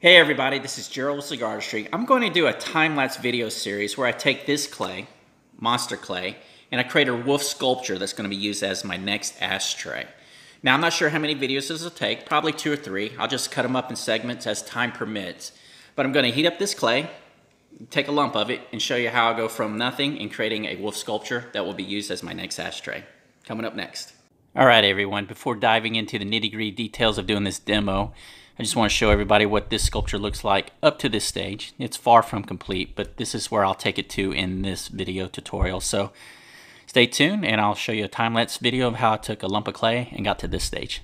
Hey everybody, this is Gerald with Cigar Artistry. I'm going to do a time-lapse video series where I take this clay, monster clay, and I create a wolf sculpture that's going to be used as my next ashtray. Now I'm not sure how many videos this will take, probably two or three. I'll just cut them up in segments as time permits. But I'm going to heat up this clay, take a lump of it, and show you how I go from nothing and creating a wolf sculpture that will be used as my next ashtray. Coming up next. Alright everyone, before diving into the nitty-gritty details of doing this demo, I just want to show everybody what this sculpture looks like up to this stage. It's far from complete, but this is where I'll take it to in this video tutorial. So stay tuned and I'll show you a time-lapse video of how I took a lump of clay and got to this stage.